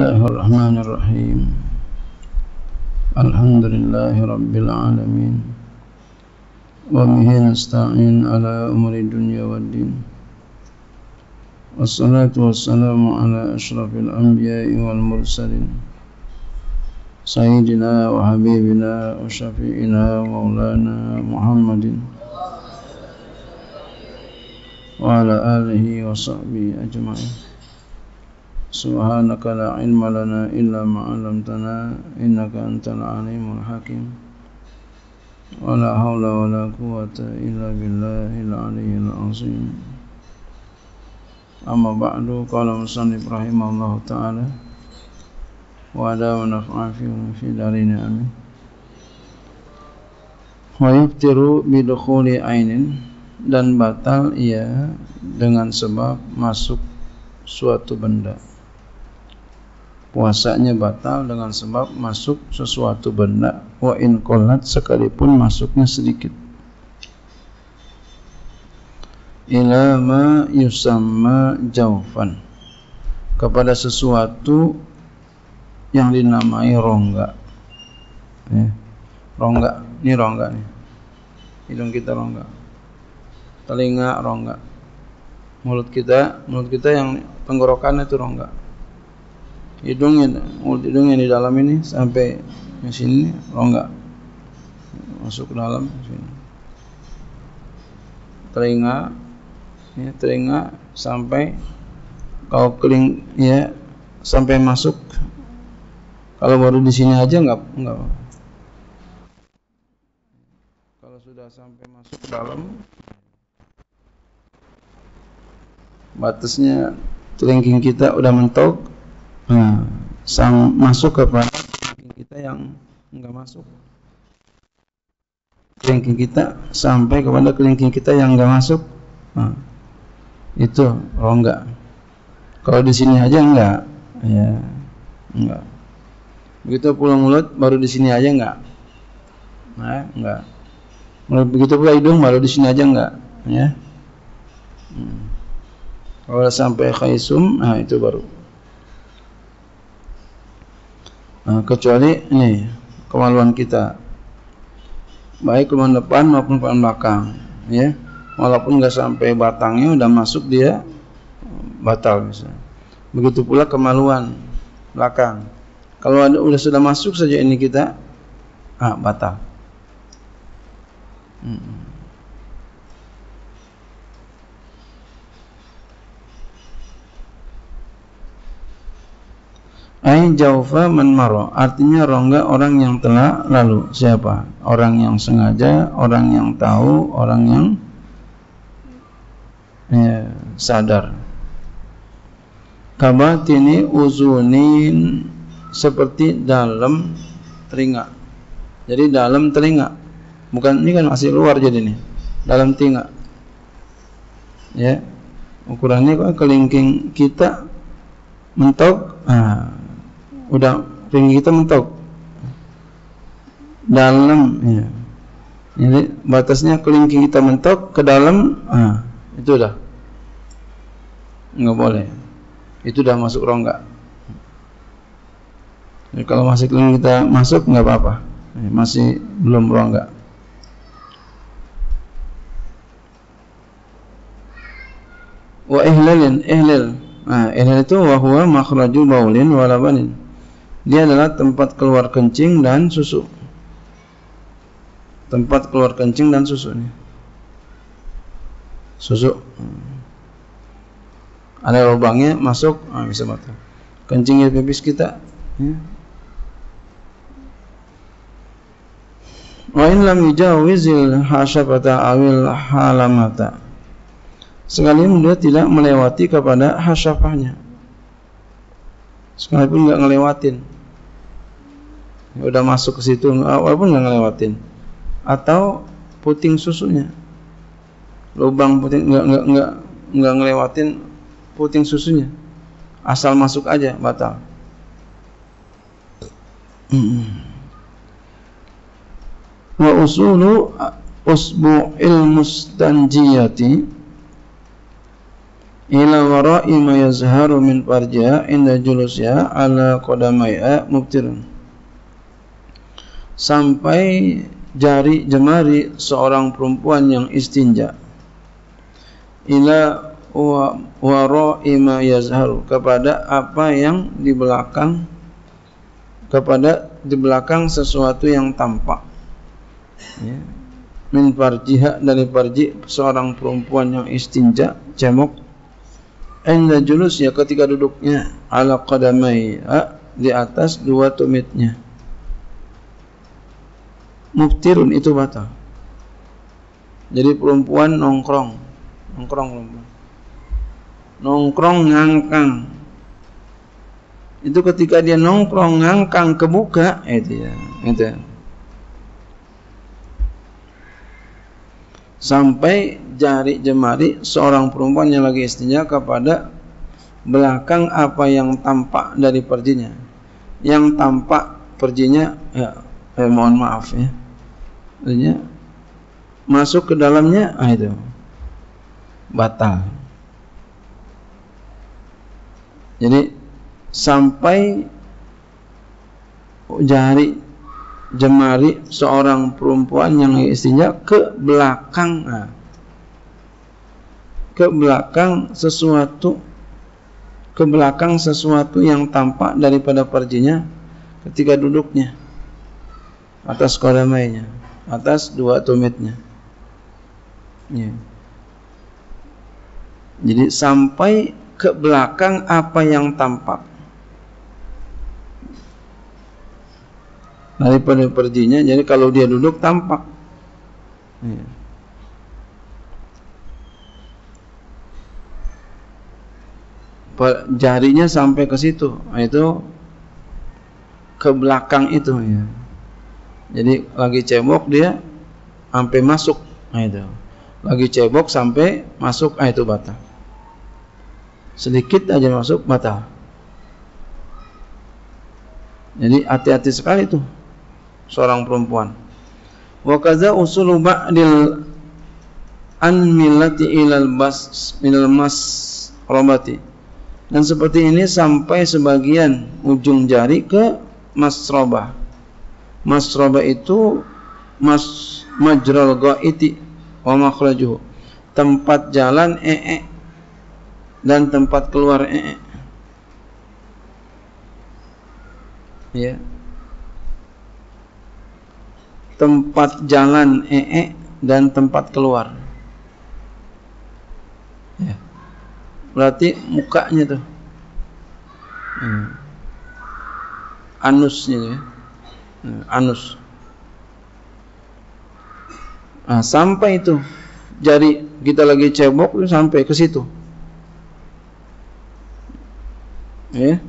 الله الرحمن الرحيم. الحمد لله رب العالمين. وبه نستعين على أمر الدنيا والدين. والصلاة والسلام على أشرف الأنبياء والمرسلين. سيدنا وحبيبنا وشفيئنا ومولانا محمد. وعلى آله وصحبه أجمعين. سبحانك لا علم لنا إلا ما علمتنا إنك أنت العليم الحكيم ولا حول ولا قوة إلا بالله العلي العظيم أما بعد قال مصنف رحمه الله تعالى وعلى ونفع في دارنا أمين ويفتر بدخول عين dan batal ia dengan sebab masuk suatu benda puasanya batal dengan sebab masuk sesuatu benda. Wa in qolat sekalipun masuknya sedikit. Ila ma yusamma jaufan kepada sesuatu yang dinamai rongga. Ya. rongga. Ini rongga nih. Hidung kita rongga. Telinga rongga. Mulut kita mulut kita yang tenggorokan itu rongga hidungnya mulut hidung yang di dalam ini sampai di sini rongga masuk ke dalam sini. Telinga ya, telinga sampai kalau keling ya sampai masuk. Kalau baru di sini aja nggak nggak kalau sudah sampai masuk dalam batasnya kelingking kita udah mentok nah, sang masuk kepada kelingking kita yang enggak masuk. Kelingking kita sampai kepada kelingking kita yang enggak masuk. Nah, itu oh enggak kalau di sini aja enggak ya enggak begitu pulang mulut baru di sini aja enggak nah enggak begitu pula hidung baru di sini aja enggak ya. Hmm. Kalau sampai khaisum, nah itu baru. Nah, kecuali ini kemaluan kita, baik kemaluan depan maupun kemaluan belakang, ya. Walaupun nggak sampai batangnya udah masuk dia batal misalnya. Begitu pula kemaluan belakang. Kalau ada udah sudah masuk saja ini kita, ah batal. Hmm. Ai jaufa man maro. Artinya rongga orang yang telah lalu. Siapa? Orang yang sengaja orang yang tahu orang yang ya, sadar. Kabatini uzunin seperti dalam telinga. Jadi dalam telinga. Bukan ini kan masih luar jadi nih. Dalam telinga. Ya. Ukurannya kok kelingking kita mentok. Nah, udah tinggi kita mentok. Dalam ya. jadi batasnya kelingking kita mentok ke dalam ah, itu udah nggak boleh. Itu udah masuk rongga. Jadi kalau masih kelingking kita masuk nggak apa-apa. Masih belum rongga. Wa ihlalin ihlal nah ihlal itu wa huwa makhraju baulin wa labanin dia adalah tempat keluar kencing dan susu. Tempat keluar kencing dan susu ini. Susu. Ada lubangnya masuk, ah, bisa mati. Kencingnya pipis kita. Ya. Wa in lam yujawizil hasyafata awil halamata. Sekalipun dia tidak melewati kepada hasyafahnya sekalipun nggak ngelewatin. Ya udah masuk ke situ walaupun nggak ngelewatin. Atau puting susunya. Lubang puting nggak nggak nggak nggak ngelewatin puting susunya. Asal masuk aja batal. Wa usulu usbu'il mustanjiyati ila wara'i ma yazharu min farjiha inda julusya ala qadamaiha mubtirun sampai jari jemari seorang perempuan yang istinja. Ila wara'i ma yazharu kepada apa yang di belakang kepada di belakang sesuatu yang tampak. Ya. min farjiha dari farji seorang perempuan yang istinja cemok Inda julus ya ketika duduknya ala qadamai di atas dua tumitnya. Muftirun itu batal. Jadi perempuan nongkrong, nongkrong perempuan. Nongkrong ngangkang. Itu ketika dia nongkrong ngangkang kebuka itu ya, itu. Ya. Sampai jari jemari seorang perempuan yang lagi istinja kepada belakang apa yang tampak dari perjinya. Yang tampak perjinya ya eh, mohon maaf ya. Artinya, masuk ke dalamnya ah itu batal. Jadi sampai jari jemari seorang perempuan yang istinja ke belakang. Nah, ke belakang sesuatu. Ke belakang sesuatu yang tampak daripada perjinya ketika duduknya. Atas kodamainya atas dua tumitnya. Ya. jadi sampai ke belakang apa yang tampak daripada perjinya jadi kalau dia duduk tampak. Ya. jarinya sampai ke situ. Itu ke belakang itu ya. Jadi lagi cebok dia sampai masuk. Nah, itu. Lagi cebok sampai masuk. Nah, itu batal sedikit aja masuk batal jadi hati-hati sekali itu seorang perempuan wa kaza usulu ba'dil an millati ilal bas minal mas robati dan seperti ini sampai sebagian ujung jari ke masrobah. Masrobah itu mas majral gaiti wa makhrajuhu. Tempat jalan ee dan tempat keluar ee. -e. Ya. Tempat jalan ee dan tempat keluar. Ya. Berarti mukanya tuh. Hmm. anusnya ya. Hmm, anus. Nah, sampai itu. Jari kita lagi cebok sampai ke situ. Ya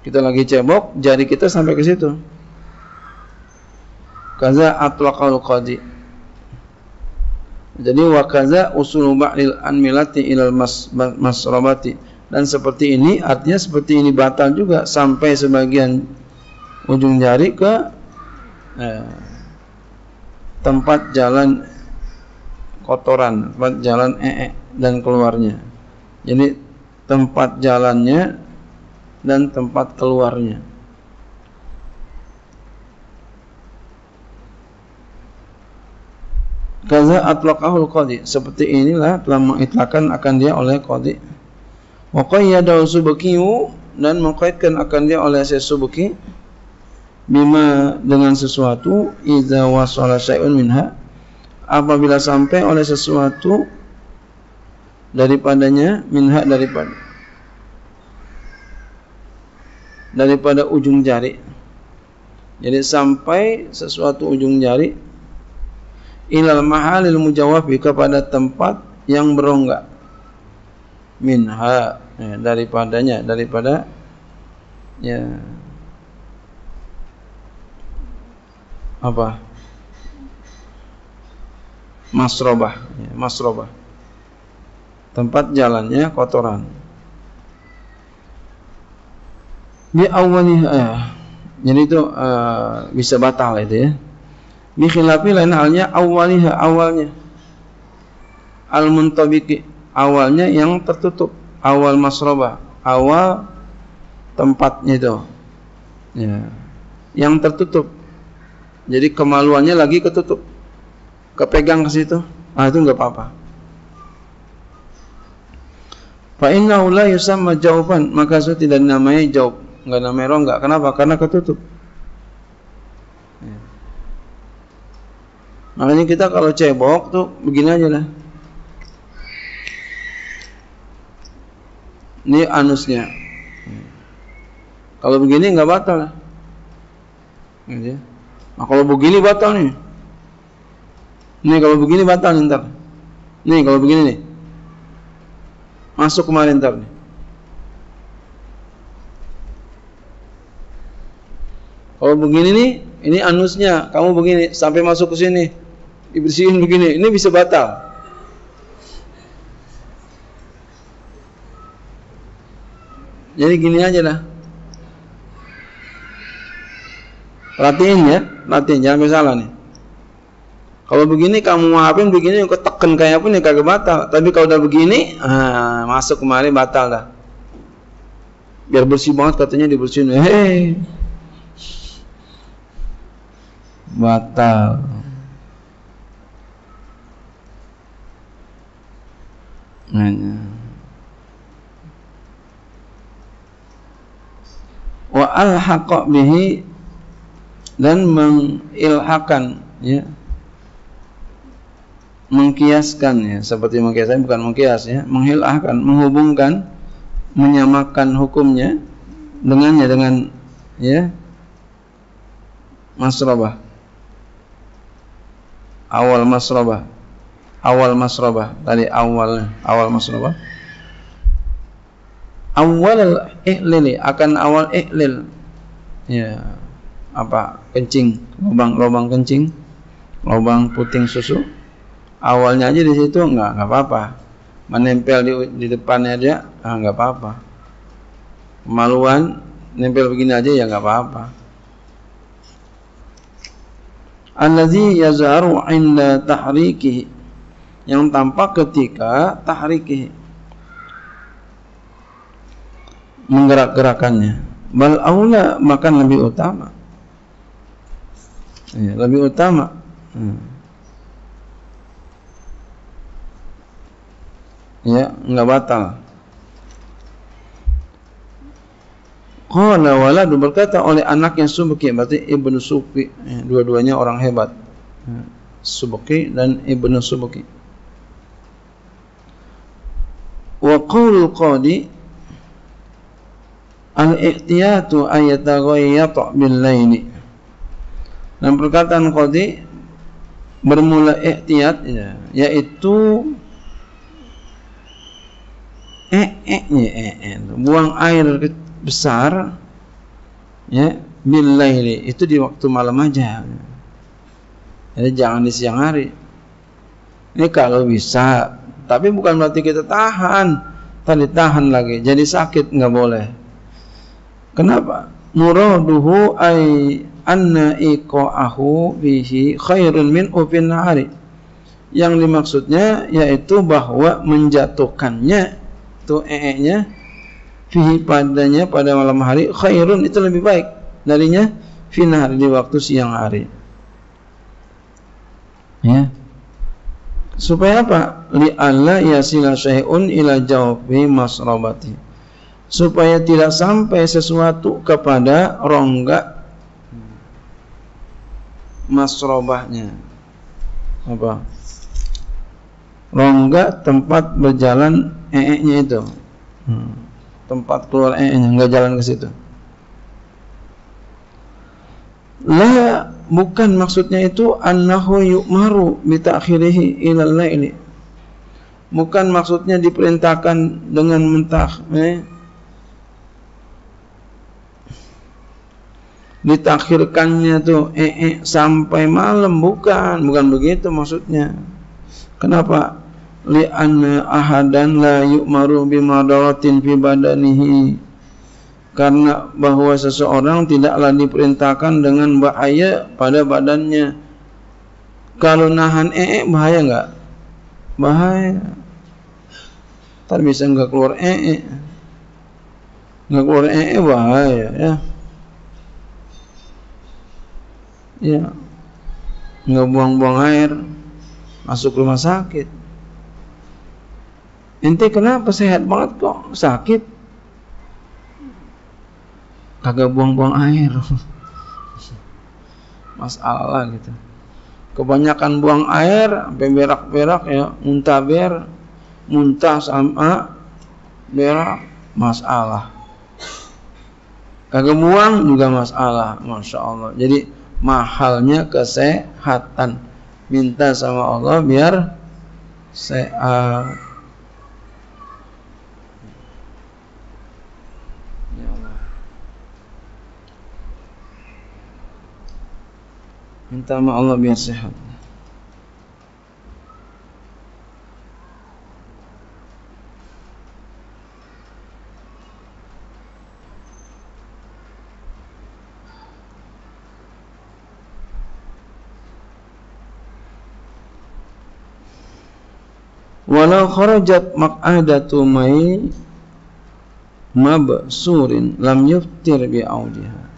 kita lagi cebok jari kita sampai ke situ. Kaza atlaqal qadi. Jadi wakaza usul ba'lil anmilati ilal mas, masrabati dan seperti ini artinya seperti ini batal juga sampai sebagian ujung jari ke eh, tempat jalan kotoran, tempat jalan ee dan keluarnya. Jadi tempat jalannya dan tempat keluarnya. Kaza atlaqahul qadi. Seperti inilah telah mengitlakan akan dia oleh qadi. Wa qayyadahu subkiyu dan mengkaitkan akan dia oleh sesubuki bima dengan sesuatu idza wasala syai'un minha apabila sampai oleh sesuatu daripadanya minha daripada daripada ujung jari. Jadi sampai sesuatu ujung jari ilal mahalil mujawabi kepada tempat yang berongga. Minha ya, daripadanya daripada ya apa? Masrobah ya, masrobah. Tempat jalannya kotoran di awalnya eh, jadi itu uh, bisa batal itu ya. Bikhilafi lain halnya awalnya awalnya. al-muntabiqi awalnya yang tertutup. Awal masrobah awal tempatnya itu ya. Yang tertutup. Jadi kemaluannya lagi ketutup. Kepegang ke situ. Ah itu enggak apa-apa. Fa innahu la yusamma jawfan. Maka itu tidak dinamai jawab enggak namanya rongga kenapa karena ketutup ya. makanya kita kalau cebok tuh begini aja lah Ini anusnya. Kalau begini nggak batal lah. Nah kalau begini batal nih. Nih kalau begini batal nih ntar. Nih kalau begini nih. Masuk kemarin ntar nih. Kalau begini nih, ini anusnya, kamu begini sampai masuk ke sini, dibersihin begini, ini bisa batal. Jadi gini aja lah. Latihan ya, latihan jangan salah nih. Kalau begini kamu maafin begini kau tekan kayak apa nih kagak batal. Tapi kalau udah begini, ah, masuk kemarin batal dah. Biar bersih banget katanya dibersihin. Hei. Batal. Nanya. wa alhaqa bihi dan mengilhakan ya mengkiaskan ya seperti mengkiaskan bukan mengkias ya menghilahkan menghubungkan menyamakan hukumnya dengannya dengan ya masrabah awal masrabah awal masrabah tadi awal awal masrabah awal ihlili akan awal ihlil ya apa? Kencing. Lubang lubang kencing. Lubang puting susu. Awalnya aja di situ enggak enggak apa-apa. Menempel di, di depannya aja ah, enggak apa-apa. Kemaluan nempel begini aja ya enggak apa-apa allazi yazharu inda tahrikihi. Yang tampak ketika tahrikihi. Menggerak-gerakannya. Bal aula makan lebih utama. Ya, lebih utama. Hmm. ya enggak batal Qala waladu berkata oleh anak yang Subki berarti Ibnu Subki. Ya, dua-duanya orang hebat. Ya, Subki dan Ibnu Subki. Wa qaulul qadi al-ihtiyatu ayataghayyata bil laili dan perkataan qadi bermula ihtiyat ya, yaitu eh eh eh, eh buang air besar ya bil laili itu di waktu malam aja jadi jangan di siang hari ini kalau bisa tapi bukan berarti kita tahan tadi tahan lagi jadi sakit nggak boleh Kenapa? Muraduhu ay anna iqa'ahu bihi khairun min ufin nahari. Yang dimaksudnya yaitu bahwa menjatuhkannya itu ee-nya fihi padanya pada malam hari khairun itu lebih baik darinya finahari di waktu siang hari. Ya. Supaya apa? Li alla yasila syai'un ila jawfi masrabati supaya tidak sampai sesuatu kepada rongga masrobahnya apa rongga tempat berjalan ee-nya itu hmm. Tempat keluar ee-nya nggak jalan ke situ. La bukan maksudnya itu annahu yu'maru bi ta'khirihi ila laili bukan maksudnya diperintahkan dengan mentah eh, ditakhirkannya tuh eh, eh sampai malam. Bukan bukan begitu maksudnya. Kenapa li'anna ahadan la yu'maru bimadaratin fi badanihi. Karena bahwa seseorang tidaklah diperintahkan dengan bahaya pada badannya. Kalau nahan ee bahaya enggak? Bahaya. Ntar bisa nggak keluar ee nggak keluar ee bahaya ya. Ya. Nggak buang-buang air masuk rumah sakit ente kenapa? Sehat banget kok. Sakit. Kagak buang-buang air. Masalah gitu. Kebanyakan buang air berak-berak ya. Muntah ber muntah sama berak masalah. Kagak buang juga masalah masya Allah jadi mahalnya kesehatan. Minta sama Allah biar sehat minta sama Allah biar sehat. Walau kharajat maq'adatu mai mabsurin lam yuftir bi audiha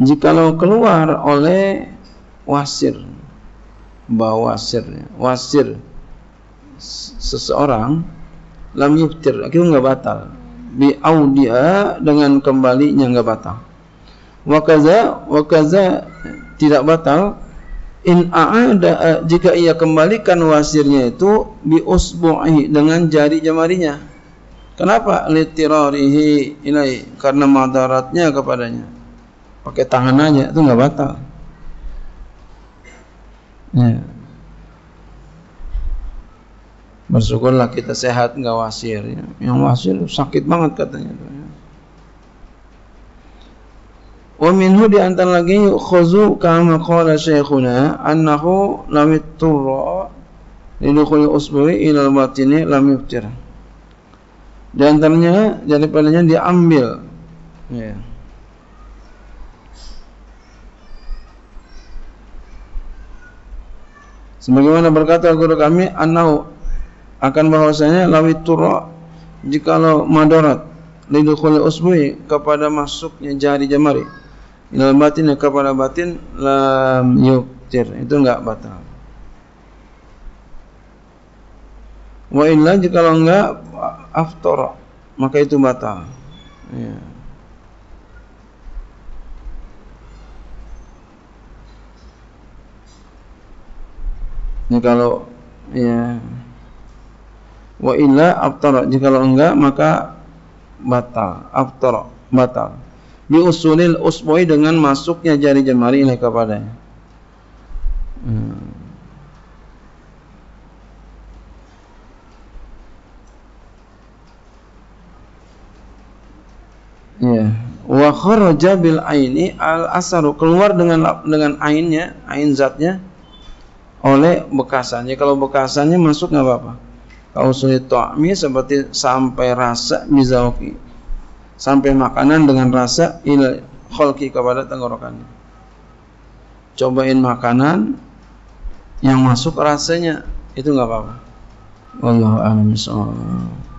jikalau keluar oleh wasir bawasir wasir seseorang lam yuftir itu enggak batal. Bi audia dengan kembalinya enggak batal. Wa kaza wa kaza tidak batal. In aada jika ia kembalikan wasirnya itu bi usbu'i dengan jari jemarinya kenapa? Litirarihi ilai karena madaratnya kepadanya pakai tangan aja itu nggak batal ya. bersyukurlah kita sehat nggak wasir ya. yang wasir sakit banget katanya ya. wa minhu di antara lagi khuzu kama qala syekhuna annahu lam yatturra lidukhuli usbu'i ila batini lam yuftir di antaranya daripadanya diambil ya Sebagaimana berkata guru kami, anau akan bahwasanya lawit turra jikalau madarat lidukhul usbui kepada masuknya jari jemari. Ilal batin kepada batin lam yuktir. Itu enggak batal. Wa illa jikalau enggak aftar maka itu batal. Ya Ini kalau ya. Wa illa aftara jika enggak maka batal. Aftara batal. Bi usulil usboi dengan masuknya jari jemari ini kepadanya. Hmm. ya. Wa kharaja bil aini al asaru keluar dengan dengan ainnya ain zatnya oleh bekasannya. Kalau bekasannya masuk nggak apa-apa. Kalau sulit to'mi seperti sampai rasa mizauki. Sampai makanan dengan rasa il kholki kepada tenggorokannya. Cobain makanan yang masuk rasanya itu nggak apa-apa. Wallahu a'lam bishawab.